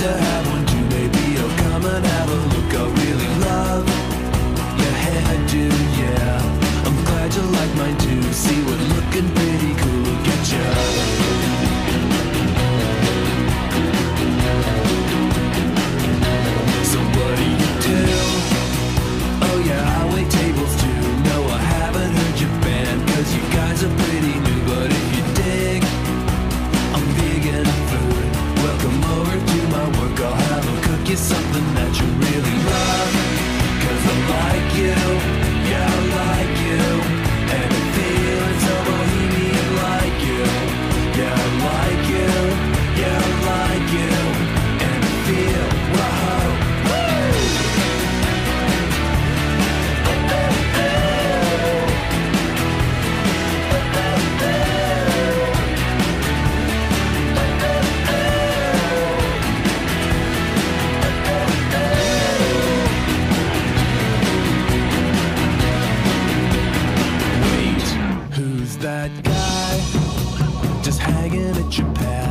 to have that you really love. Cause I'm like you. Japan.